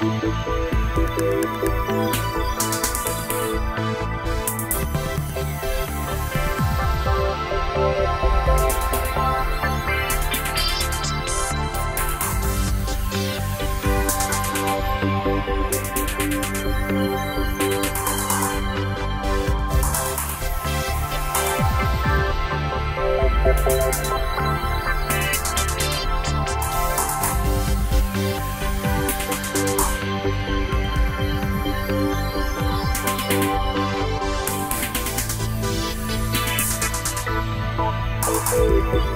Thank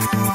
You.